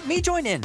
Let me join in.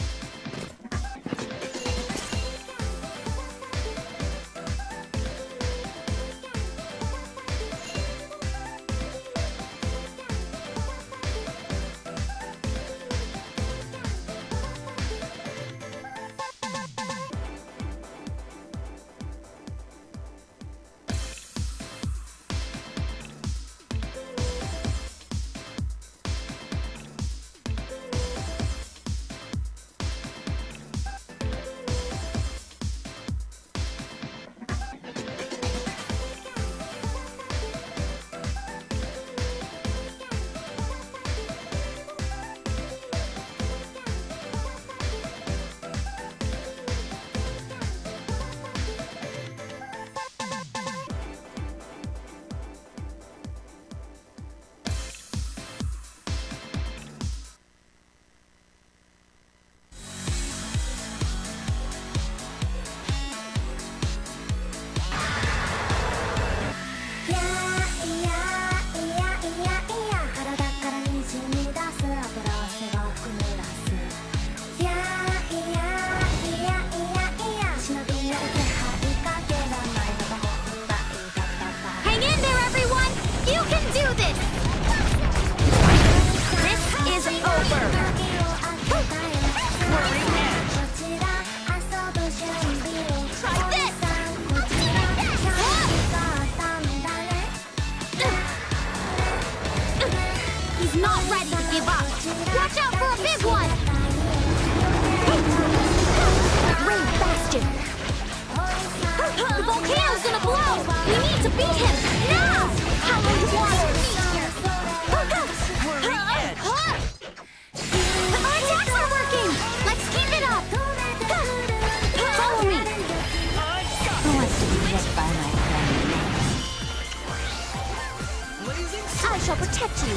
I shall protect you!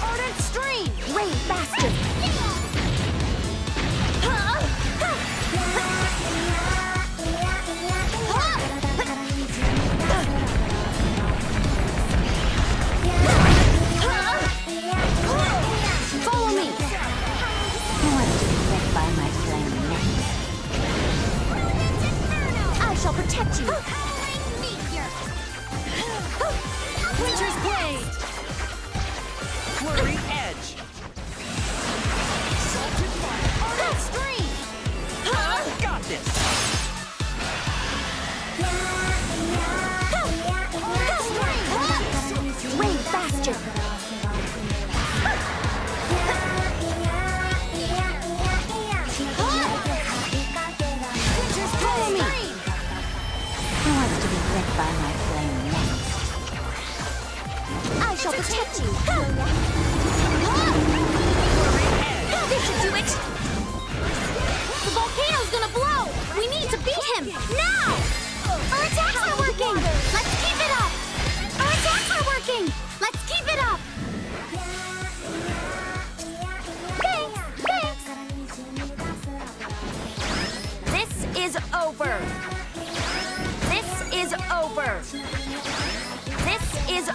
Ardent Stream! Rain Bastion! Follow me! To be by my flame? I shall protect you! Rain Bastion! Follow me! Who wants to be hit by my flame next? I shall protect you! This should do it! Is over! This is over! This is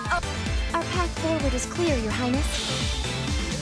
Our path forward is clear, Your Highness.